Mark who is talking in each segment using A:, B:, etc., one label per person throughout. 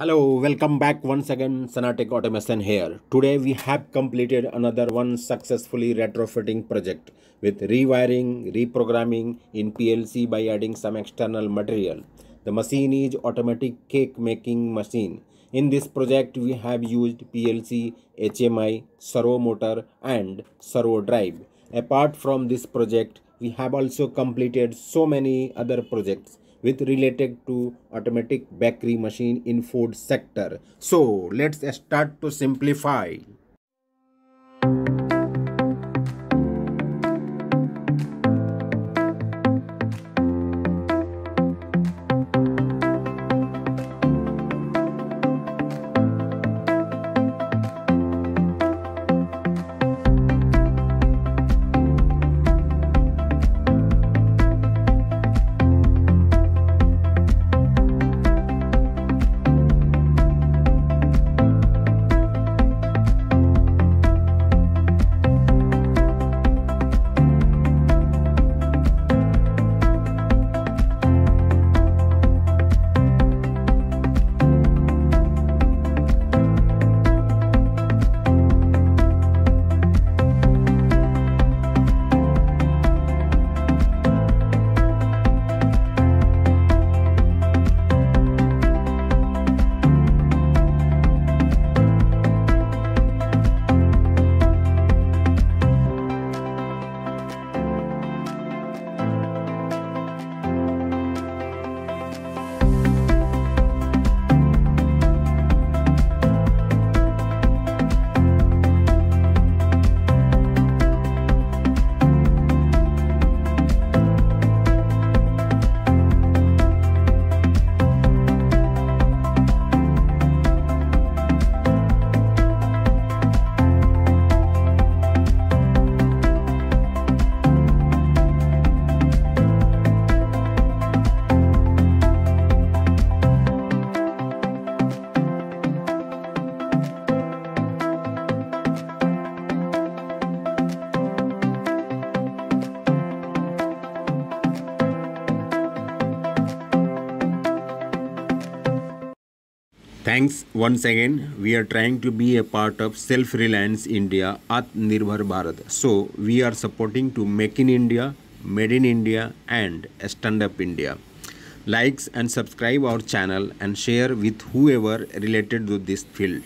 A: Hello, welcome back once again. SanaTech Automation here. Today we have completed another one successfully retrofitting project with rewiring, reprogramming in PLC by adding some external material. The machine is automatic cake making machine. In this project we have used PLC, HMI, servo motor and servo drive. Apart from this project, we have also completed so many other projects with related to automatic bakery machine in food sector. So let's start to simplify. Thanks once again. We are trying to be a part of self-reliance India, Atmanirbhar Bharat. So we are supporting to make in India, made in India and stand up India. Likes and subscribe our channel and share with whoever related to this field.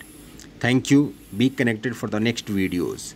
A: Thank you. Be connected for the next videos.